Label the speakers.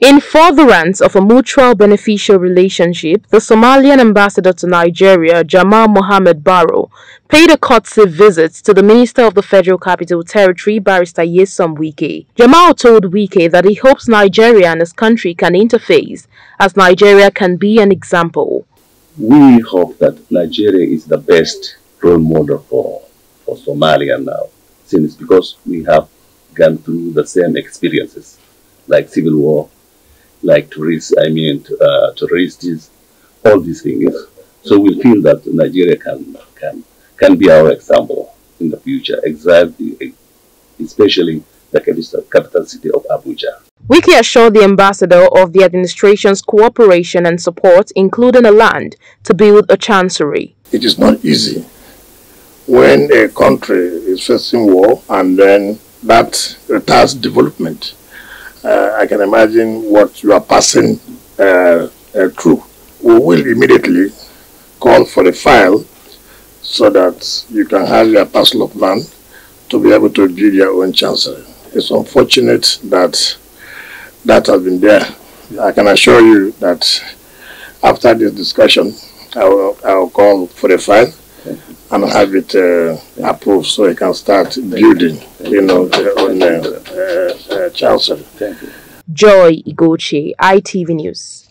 Speaker 1: In furtherance of a mutual beneficial relationship, the Somalian ambassador to Nigeria, Jamal Mohamed Barrow, paid a courtesy visit to the Minister of the Federal Capital Territory, Barrister Nyesom Wike. Jamal told Wike that he hopes Nigeria and his country can interface, as Nigeria can be an example.
Speaker 2: We hope that Nigeria is the best role model for, for Somalia now, since because we have gone through the same experiences, like civil war, like tourists, I mean, uh, tourists, all these things. So we feel that Nigeria can, can, can be our example in the future, exactly, especially the capital city of Abuja.
Speaker 1: Wike assured the ambassador of the administration's cooperation and support, including a land, to build a chancery.
Speaker 3: It is not easy when a country is facing war and then that retards development uh, I can imagine what you are passing uh, uh, through. We will immediately call for a file so that you can have your parcel of land to be able to build your own chancery. It's unfortunate that that has been there. I can assure you that after this discussion, I will, I will call for a file and have it uh, approved so you can start building, you know, on uh, uh, uh, Charles.
Speaker 1: Joy Igoche, ITV News.